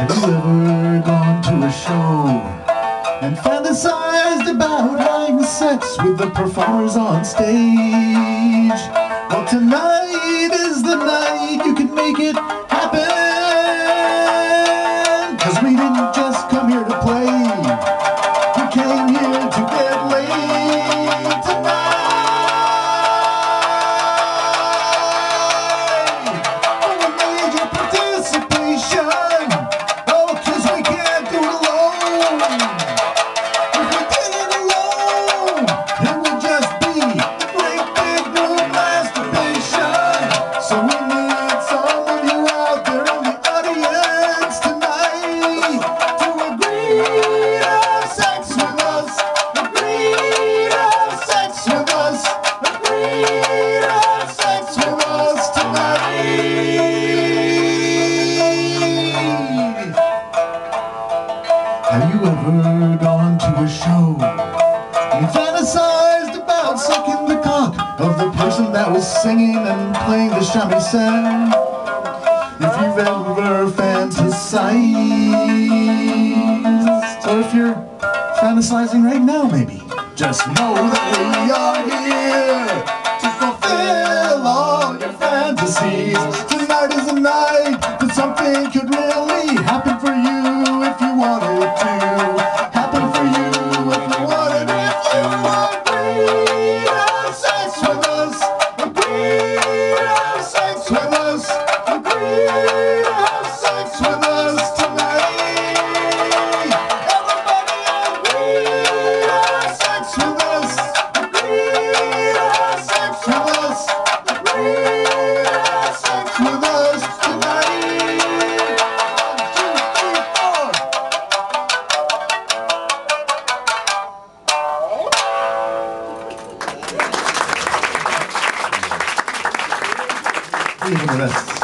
Have you ever gone to a show and fantasized about having sex with the performers on stage? Well, tonight is the night you can make it So we need you out there in the audience tonight to agree to have sex with us. Agree to sex with us. Agree to sex with us tonight. Have you ever gone to a show and fantasized about sucking the cock of the singing and playing the shamisen? If you've ever fantasized, or if you're fantasizing right now, maybe, just know that we are here Gracias.